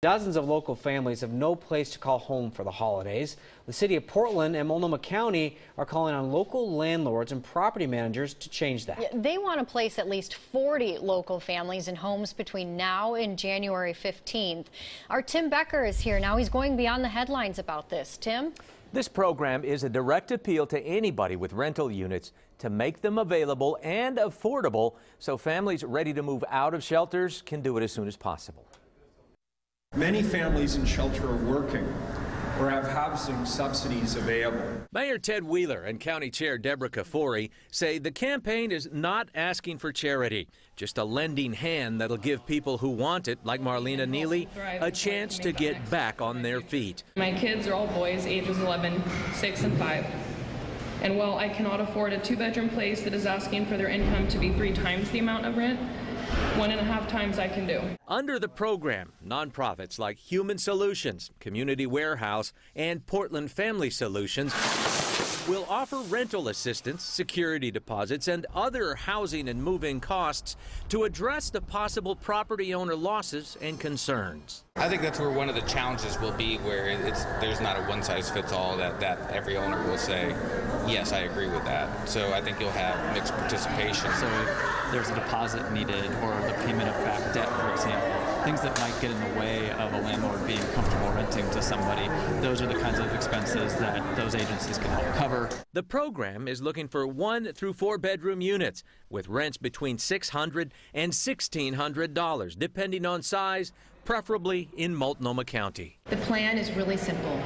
Dozens of local families have no place to call home for the holidays. The city of Portland and Multnomah County are calling on local landlords and property managers to change that. They want to place at least 40 local families in homes between now and January 15th. Our Tim Becker is here now. He's going beyond the headlines about this. Tim? This program is a direct appeal to anybody with rental units to make them available and affordable so families ready to move out of shelters can do it as soon as possible. Many families in shelter are working or have housing subsidies available. Mayor Ted Wheeler and County Chair Deborah Kafoury say the campaign is not asking for charity, just a lending hand that'll give people who want it, like Marlena Neely, a chance to get back on their feet. My kids are all boys, ages 11, 6, and 5. And while I cannot afford a two bedroom place that is asking for their income to be three times the amount of rent, one and a half times I can do. Under the program, nonprofits like Human Solutions, Community Warehouse, and Portland Family Solutions will offer rental assistance, security deposits, and other housing and moving costs to address the possible property owner losses and concerns. I think that's where one of the challenges will be, where it's there's not a one size fits all that that every owner will say, yes, I agree with that. So I think you'll have mixed participation. So if there's a deposit needed or the payment of back debt, for example, things that might get in the way of a landlord being comfortable renting to somebody, those are the kinds of expenses that those agencies can help cover. The program is looking for one through four bedroom units with rents between $600 and $1,600, depending on size, preferably in Multnomah County. The plan is really simple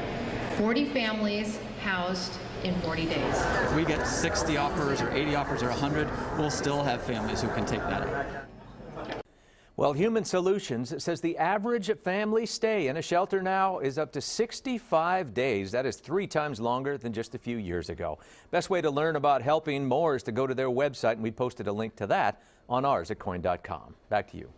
40 families housed in 40 days. If we get 60 offers or 80 offers or 100, we'll still have families who can take that. Well, Human Solutions says the average family stay in a shelter now is up to 65 days. That is three times longer than just a few years ago. Best way to learn about helping more is to go to their website, and we posted a link to that on ours at KOIN.com. Back to you.